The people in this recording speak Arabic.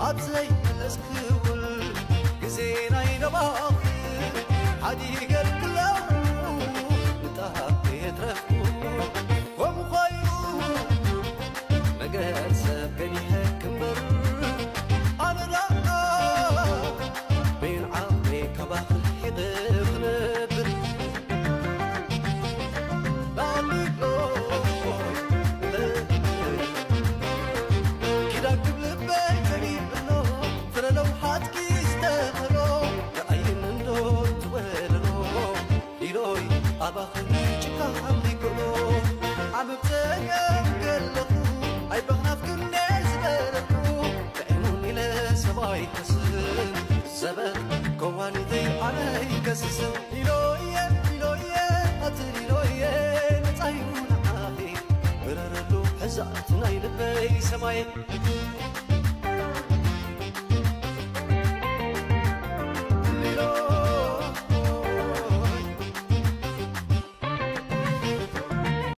أبزي لسكول جزينا ينبغي حديقة ኢሎይ ኣባኽኒ ጭካ ሓሚጎሎ ዓመብ ፀገም ከለኹ ኣይበኽናፍክኔ ዝበለኩ ከእሙን ኢለ ሰብኣይ ከስን ዘበት ከዋኒተይ ኣነ ይከስስን ኢሎየ ኢሎየ ኣትር ኢሎየ ነፃዩ ንዓኺ ብረረሉ ሕዛእቲ ናይ ልበይ ሰማየ